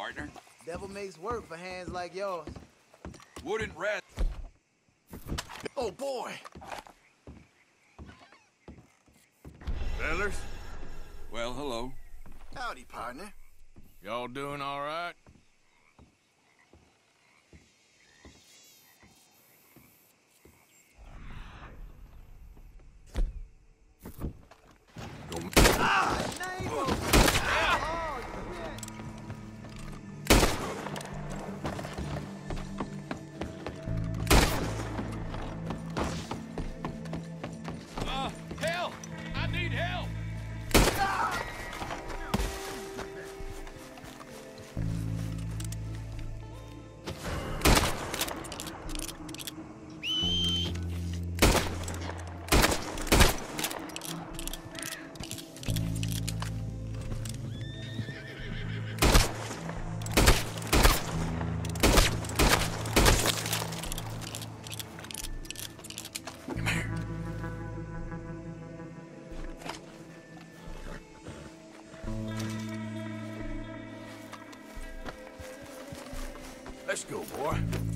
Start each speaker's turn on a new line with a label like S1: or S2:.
S1: partner.
S2: Devil makes work for hands like yours.
S1: Wouldn't rest.
S3: Oh, boy.
S4: Fellas,
S1: Well, hello.
S3: Howdy, partner.
S4: y'all doing all right? Uh,
S3: Let's go, boy.